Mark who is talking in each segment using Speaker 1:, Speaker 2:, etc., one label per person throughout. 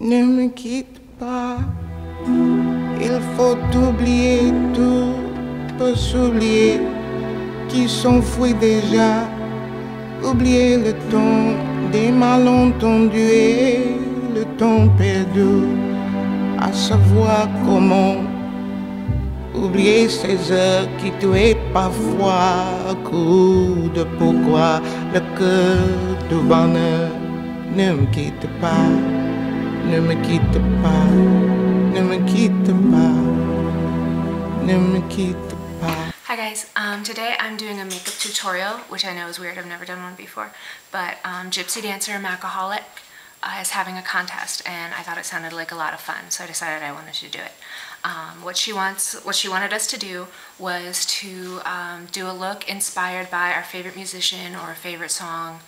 Speaker 1: Ne me quitte pas, il faut oublier tout, peut s'oublier qui s'enfuit déjà, oublier le temps des malentendus et le temps perdu, à savoir comment oublier ces heures qui tuaient parfois, coup de pourquoi. Le cœur du bonheur ne me quitte pas. Ne me quitte pas, ne me quitte pas, ne me quitte pas.
Speaker 2: Hi guys, um, today I'm doing a makeup tutorial, which I know is weird, I've never done one before, but um, Gypsy Dancer Macaholic uh, is having a contest and I thought it sounded like a lot of fun, so I decided I wanted to do it. Um, what she wants, what she wanted us to do was to um, do a look inspired by our favorite musician or a favorite song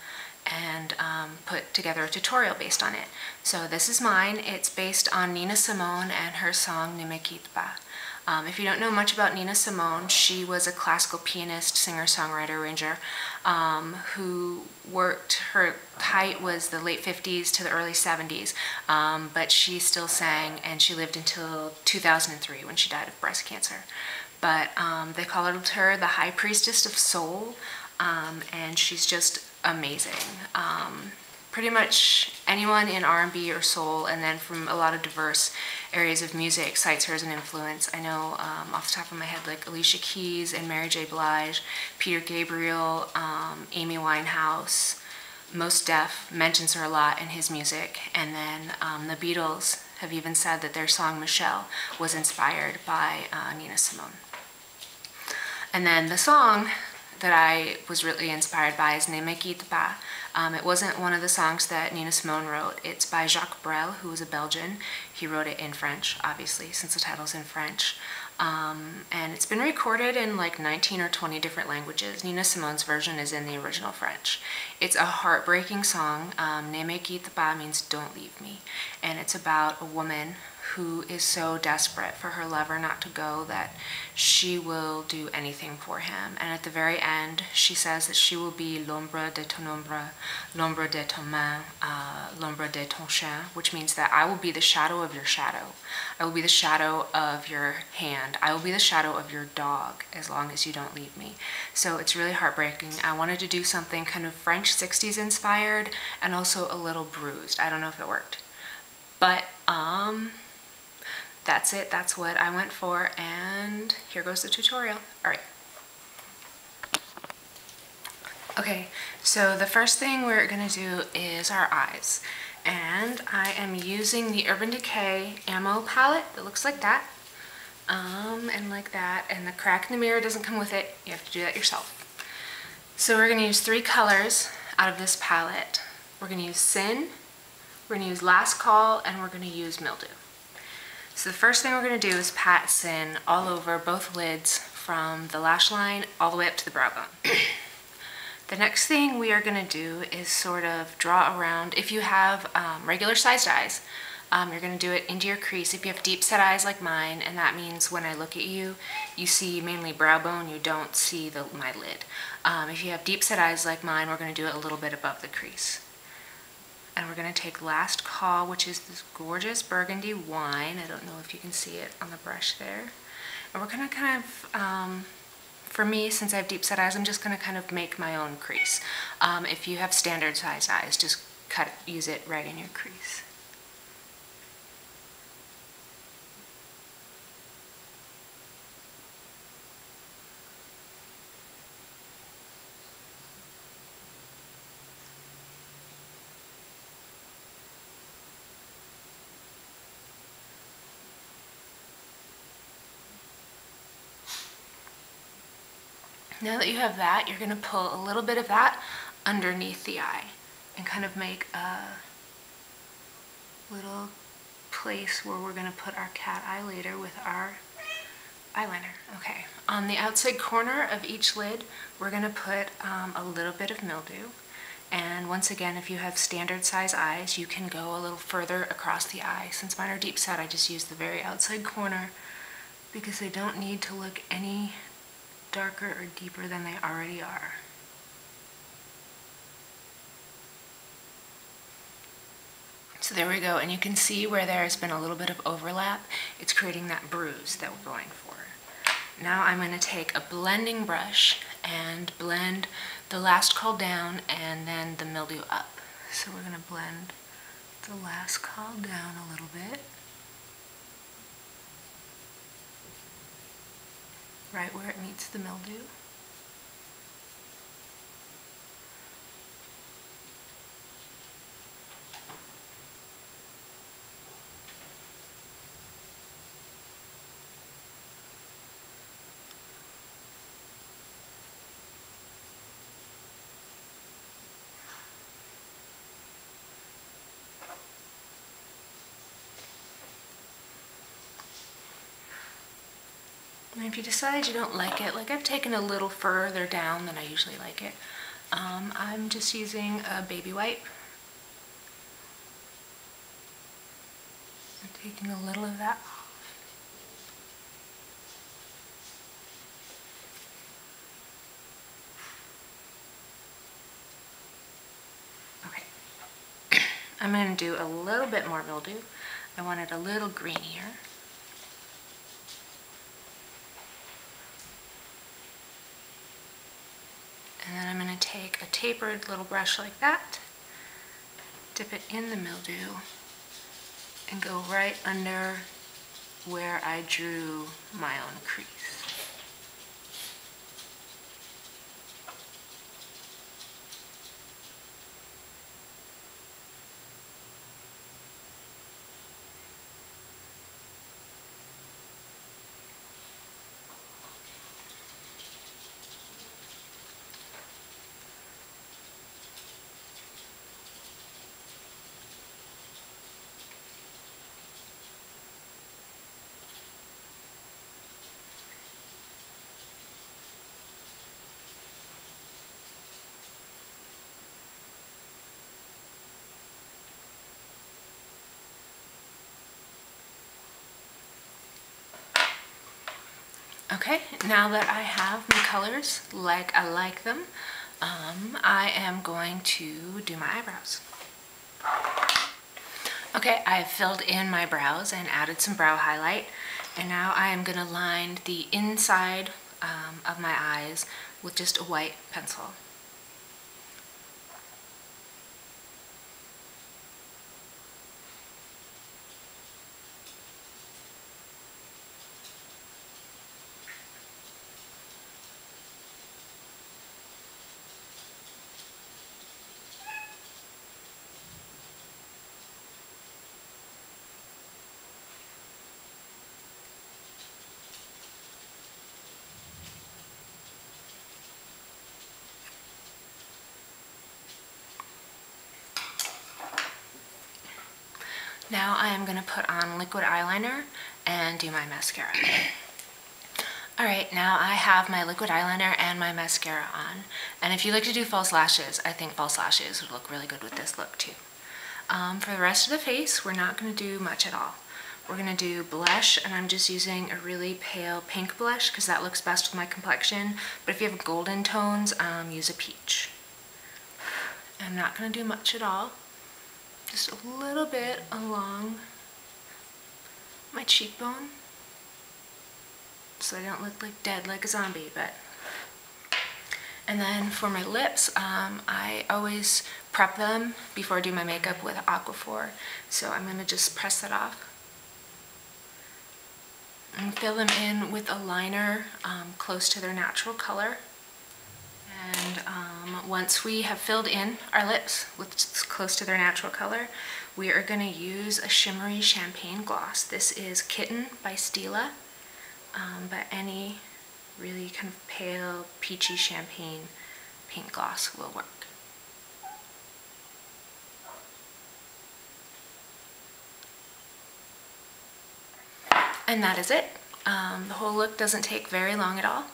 Speaker 2: and um, put together a tutorial based on it. So this is mine. It's based on Nina Simone and her song me. Um, if you don't know much about Nina Simone, she was a classical pianist, singer, songwriter, arranger, um, who worked, her height was the late 50s to the early 70s, um, but she still sang and she lived until 2003 when she died of breast cancer. But um, they called her the High Priestess of Soul, um, and she's just amazing. Um, pretty much anyone in R&B or soul, and then from a lot of diverse areas of music cites her as an influence. I know um, off the top of my head, like Alicia Keys and Mary J. Blige, Peter Gabriel, um, Amy Winehouse, Mos Def mentions her a lot in his music, and then um, the Beatles have even said that their song Michelle was inspired by uh, Nina Simone. And then the song that I was really inspired by is Ne me. Um, it wasn't one of the songs that Nina Simone wrote. It's by Jacques Brel, who was a Belgian. He wrote it in French, obviously, since the title's in French. Um, and it's been recorded in like 19 or 20 different languages. Nina Simone's version is in the original French. It's a heartbreaking song. Um, ne me means don't leave me. And it's about a woman who is so desperate for her lover not to go that she will do anything for him. And at the very end, she says that she will be l'ombre de ton ombre, l'ombre de ton main, uh, l'ombre de ton chien, which means that I will be the shadow of your shadow. I will be the shadow of your hand. I will be the shadow of your dog as long as you don't leave me. So it's really heartbreaking. I wanted to do something kind of French 60s inspired and also a little bruised. I don't know if it worked. But, um, that's it. That's what I went for. And here goes the tutorial. All right. Okay, so the first thing we're gonna do is our eyes. And I am using the Urban Decay Ammo palette that looks like that. Um, and like that. And the crack in the mirror doesn't come with it. You have to do that yourself. So we're gonna use three colors out of this palette. We're gonna use Sin, we're gonna use Last Call, and we're gonna use Mildew. So the first thing we're going to do is pat Sin all over both lids from the lash line all the way up to the brow bone. the next thing we are going to do is sort of draw around, if you have um, regular sized eyes, um, you're going to do it into your crease. If you have deep set eyes like mine, and that means when I look at you, you see mainly brow bone, you don't see the, my lid. Um, if you have deep set eyes like mine, we're going to do it a little bit above the crease and we're going to take Last Call, which is this gorgeous burgundy wine. I don't know if you can see it on the brush there. And we're going to kind of, um, for me, since I have deep set eyes, I'm just going to kind of make my own crease. Um, if you have standard size eyes, just cut, use it right in your crease. Now that you have that, you're going to pull a little bit of that underneath the eye and kind of make a little place where we're going to put our cat eye later with our eyeliner. Okay, on the outside corner of each lid, we're going to put um, a little bit of mildew. And once again, if you have standard size eyes, you can go a little further across the eye. Since mine are deep set, I just use the very outside corner because they don't need to look any darker or deeper than they already are. So there we go, and you can see where there has been a little bit of overlap. It's creating that bruise that we're going for. Now I'm going to take a blending brush and blend the last call down and then the mildew up. So we're going to blend the last call down a little bit. Right where it meets the mildew. And if you decide you don't like it, like I've taken a little further down than I usually like it, um, I'm just using a baby wipe. I'm taking a little of that off. Okay. I'm going to do a little bit more mildew. I want it a little greenier. And then I'm to take a tapered little brush like that, dip it in the mildew, and go right under where I drew my own crease. Okay, now that I have my colors like I like them, um, I am going to do my eyebrows. Okay, I have filled in my brows and added some brow highlight, and now I am going to line the inside um, of my eyes with just a white pencil. Now I am going to put on liquid eyeliner and do my mascara. Alright, now I have my liquid eyeliner and my mascara on. And if you like to do false lashes, I think false lashes would look really good with this look too. Um, for the rest of the face, we're not going to do much at all. We're going to do blush, and I'm just using a really pale pink blush because that looks best with my complexion. But if you have golden tones, um, use a peach. I'm not going to do much at all just a little bit along my cheekbone so I don't look like dead like a zombie but and then for my lips um, I always prep them before I do my makeup with Aquaphor. So I'm going to just press that off and fill them in with a liner um, close to their natural color. And um, once we have filled in our lips with close to their natural color, we are going to use a shimmery champagne gloss. This is Kitten by Stila, um, but any really kind of pale, peachy champagne paint gloss will work. And that is it. Um, the whole look doesn't take very long at all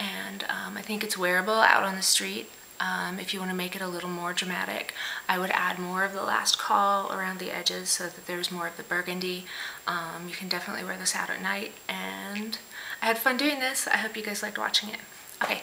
Speaker 2: and um, I think it's wearable out on the street. Um, if you want to make it a little more dramatic, I would add more of the last call around the edges so that there's more of the burgundy. Um, you can definitely wear this out at night, and I had fun doing this. I hope you guys liked watching it. Okay,